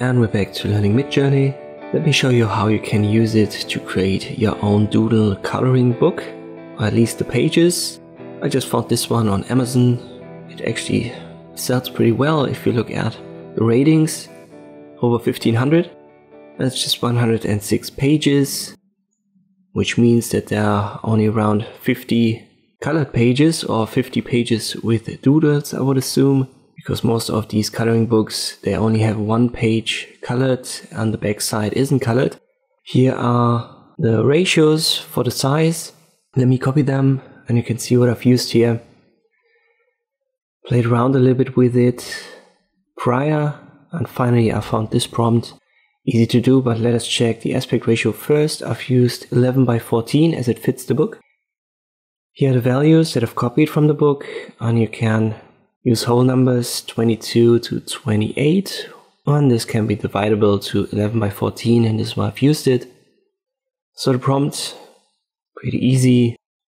And we're back to learning Midjourney. Let me show you how you can use it to create your own doodle coloring book, or at least the pages. I just found this one on Amazon. It actually sells pretty well if you look at the ratings, over 1500. That's just 106 pages, which means that there are only around 50 colored pages or 50 pages with doodles, I would assume, because most of these coloring books, they only have one page colored and the back side isn't colored. Here are the ratios for the size. Let me copy them and you can see what I've used here. Played around a little bit with it prior and finally I found this prompt Easy to do, but let us check the aspect ratio first. I've used 11 by 14 as it fits the book. Here are the values that I've copied from the book, and you can use whole numbers 22 to 28, and this can be dividable to 11 by 14, and this is why I've used it. So the prompt, pretty easy.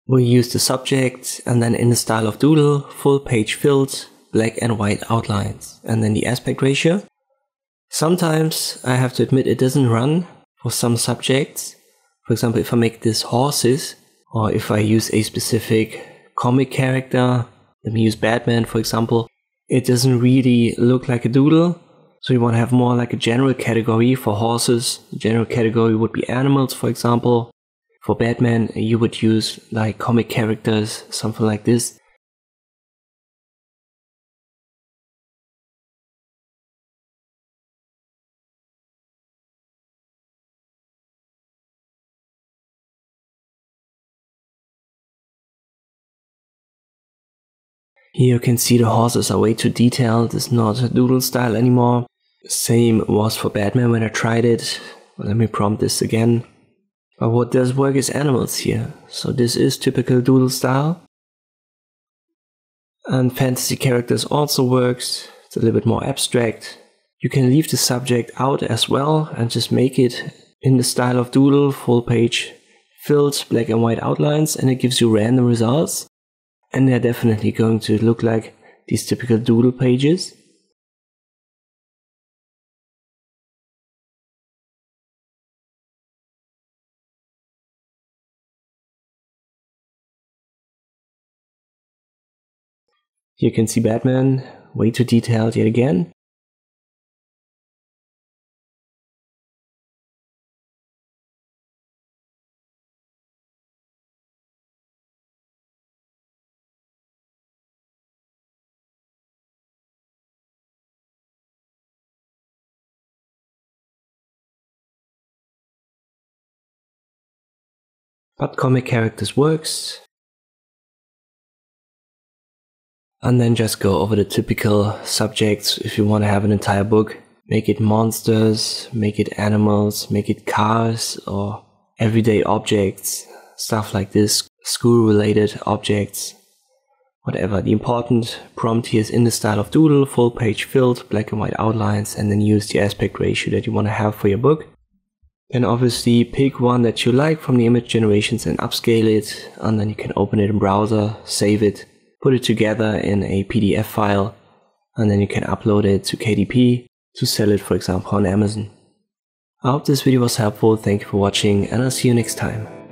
We use the subject, and then in the style of doodle, full page filled, black and white outlines, and then the aspect ratio. Sometimes I have to admit it doesn't run for some subjects. For example, if I make this horses, or if I use a specific comic character, let me use Batman for example, it doesn't really look like a doodle. So you want to have more like a general category for horses. The general category would be animals, for example. For Batman, you would use like comic characters, something like this. Here you can see the horses are way too detailed, it's not doodle style anymore. Same was for Batman when I tried it. Let me prompt this again. But what does work is animals here. So this is typical doodle style. And fantasy characters also works. It's a little bit more abstract. You can leave the subject out as well and just make it in the style of doodle, full page filled black and white outlines and it gives you random results and they're definitely going to look like these typical doodle pages. You can see Batman, way too detailed yet again. But comic characters works. And then just go over the typical subjects if you want to have an entire book. Make it monsters, make it animals, make it cars or everyday objects, stuff like this, school related objects, whatever. The important prompt here is in the style of doodle, full page filled, black and white outlines, and then use the aspect ratio that you want to have for your book. Then obviously pick one that you like from the image generations and upscale it and then you can open it in browser, save it, put it together in a PDF file and then you can upload it to KDP to sell it for example on Amazon. I hope this video was helpful, thank you for watching and I'll see you next time.